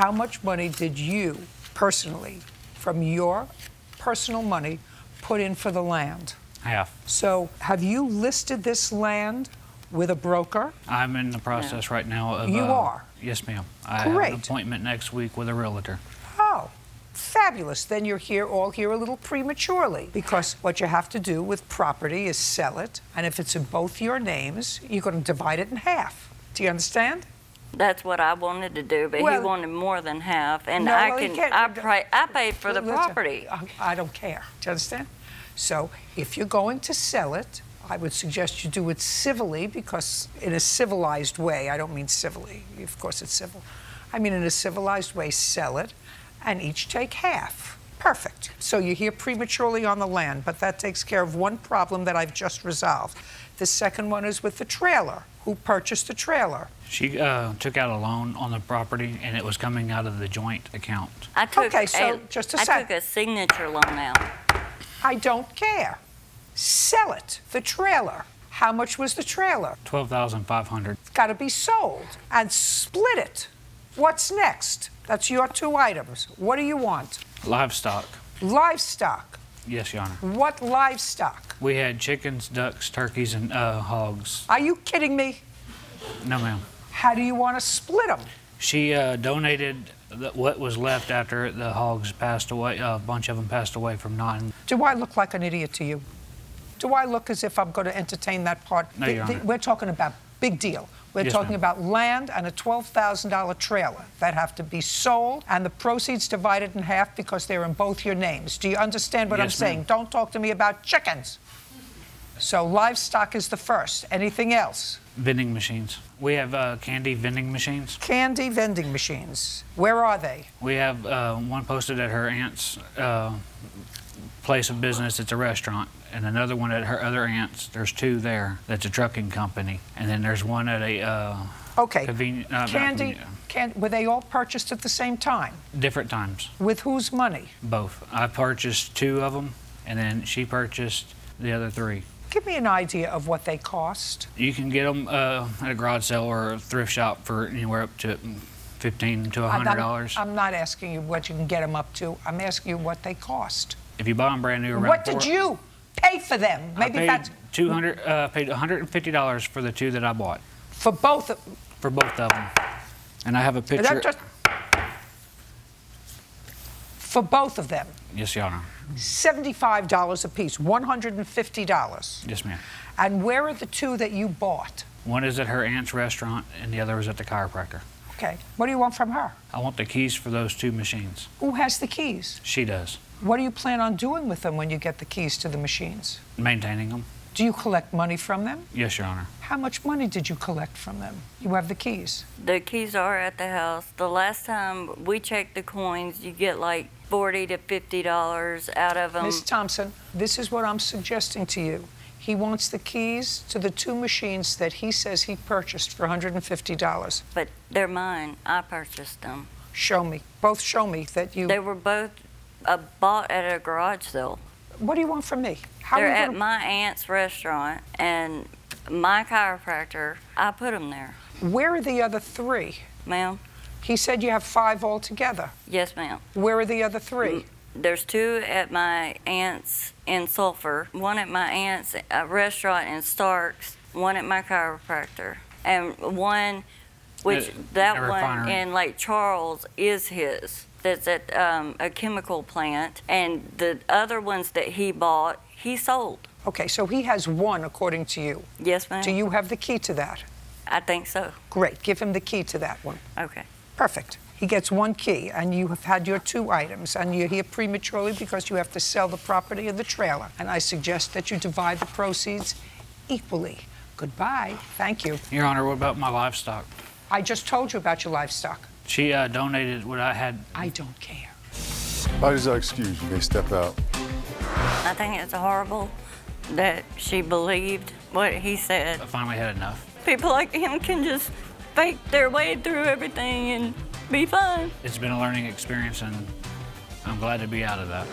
how much money did you personally, from your personal money, put in for the land? Half. So have you listed this land with a broker? I'm in the process right now of. You uh, are? Yes, ma'am. I have Great. an appointment next week with a realtor. Oh, fabulous. Then you're here, all here a little prematurely because what you have to do with property is sell it. And if it's in both your names, you're going to divide it in half. Do you understand? That's what I wanted to do, but Well- he wanted more than half, and No, I well, can, I pay, I paid for the Listen, property. I, I don't care. Do you understand? So if you're going to sell it, I would suggest you do it civilly because in a civilized way, I don't mean civilly, of course it's civil. I mean in a civilized way, sell it and each take half. Perfect. So you're here prematurely on the land, but that takes care of one problem that I've just resolved. The second one is with the trailer. Who purchased the trailer? She uh, took out a loan on the property, and it was coming out of the joint account. I took Okay, so a- just a I sec. took a signature loan out. I don't care. Sell it. The trailer. How much was the trailer? Twelve thousand five hundred. It's got to be sold and split it. What's next? That's your two items. What do you want? Livestock. Livestock. Yes, Your Honor. What livestock? We had chickens, ducks, turkeys, and uh, hogs. Are you kidding me? No, ma'am. How do you want to split them? She uh, donated the, what was left after the hogs passed away. a bunch of them passed away from non. Do I look like an idiot to you? Do I look as if I'm going to entertain that part? No, The- Your the- we're talking about big deal. We're Yes, talking about land and a $12,000 trailer that have to be sold and the proceeds divided in half because they're in both your names. Do you understand what I'm ma'am. saying? Don't talk to me about chickens. So livestock is the first. Anything else? vending machines. We have uh, candy vending machines. Candy vending machines. Where are they? We have uh, one posted at her aunt's uh, place of business. It's a restaurant, and another one at her other aunt's. There's two there. That's a trucking company, and then there's one at a uh, Okay. convenient. Uh, Candy, can, were they all purchased at the same time? different times, With whose money? both. I purchased two of them, and then she purchased the other three. Give me an idea of what they cost. You can get them uh, at a garage sale or a thrift shop for anywhere up to fifteen to I'm- hundred I'm- dollars. I'm not asking you what you can get them up to. I'm asking you what they cost. If you buy them brand new, What did you pay for them? I Maybe paid that's two hundred. Uh, paid one hundred and fifty dollars for the two that I bought. for both. of- for both of them. And I have a picture. just- for both of them, Yes, Your Honor. seventy-five dollars a piece, one hundred and fifty dollars. Yes, ma'am. And where are the two that you bought? One is at her aunt's restaurant, and the other is at the chiropractor. Okay. What do you want from her? I want the keys for those two machines. Who has the keys? She does. What do you plan on doing with them when you get the keys to the machines? Maintaining them. Do you collect money from them? Yes, Your Honor. How much money did you collect from them? You have the keys. The keys are at the house. The last time we checked the coins, you get like forty to fifty dollars out of them. Ms. Thompson, this is what I'm suggesting to you. He wants the keys to the two machines that he says he purchased for $150. But they're mine. I purchased them. Show me. Both show me that you. They were both uh, bought at a garage sale. What do you want from me? How They're are you at my aunt's restaurant, and my chiropractor. I put them there, Where are the other three? ma'am. He said you have five altogether. Yes, ma'am. Where are the other three? There's two at my aunt's in Sulphur, one at my aunt's uh, restaurant in Starks, one at my chiropractor, and one, which that one refinery. in Lake Charles is his. That's at um, a chemical plant, and the other ones that he bought, he sold. Okay, so he has one according to you. Yes, ma'am. Do you have the key to that? I think so. Great. Give him the key to that one. Okay. Perfect. He gets one key, and you have had your two items, and you're here prematurely because you have to sell the property and the trailer. And I suggest that you divide the proceeds equally. Goodbye. Thank you. Your Honor, what about my livestock? I just told you about your livestock. She uh, donated what I had. I don't care. How does that excuse you? May step out. I think it's horrible that she believed what he said. I finally had enough. People like him can just fake their way through everything and be fine. It's been a learning experience, and I'm glad to be out of that.